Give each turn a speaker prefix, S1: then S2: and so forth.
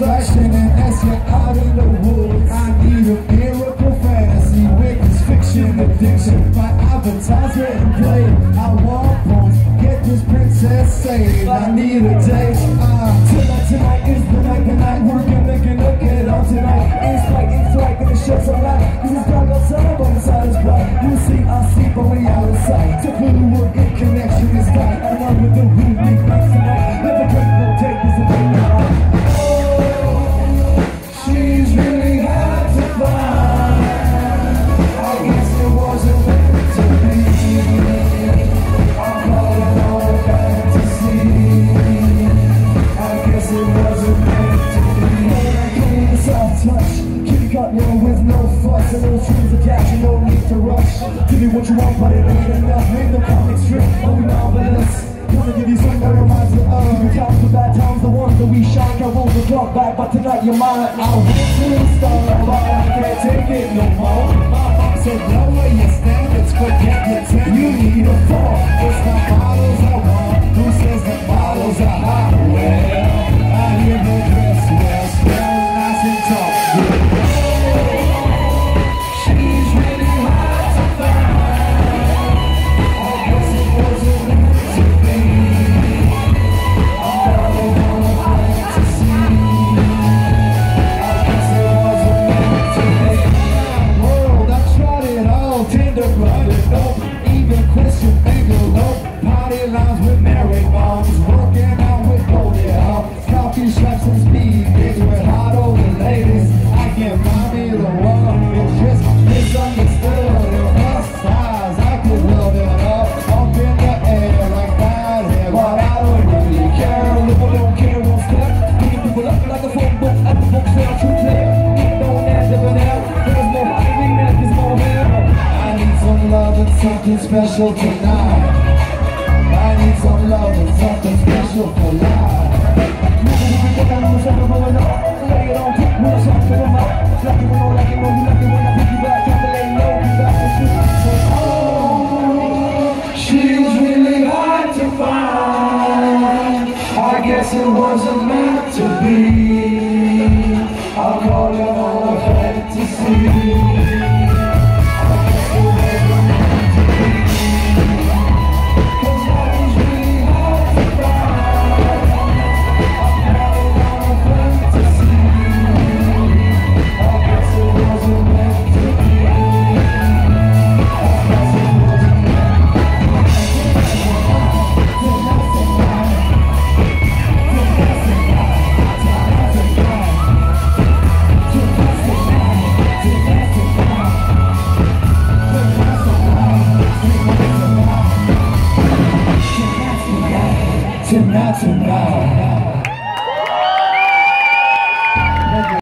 S1: non-satisfaction, and as you're out in the woods, I need a miracle fantasy, wicked fiction addiction. My avatar's written play. I want points, get this princess saved. I need a date. Uh, no and no need to rush. Give me what you want, but it ain't enough. Read the comic strip, oh marvelous. Wanna give you something that reminds me of times, the bad times, the ones that we shine. Can't roll the clock back, but tonight you're mine. I went to the but I can't take it no more. My mom said, lower your standards, forget your ten. You need a fall. It's the models I something special tonight. I need some love and something special for life. Oh, she's really hard to find. I guess it wasn't meant to be. not tonight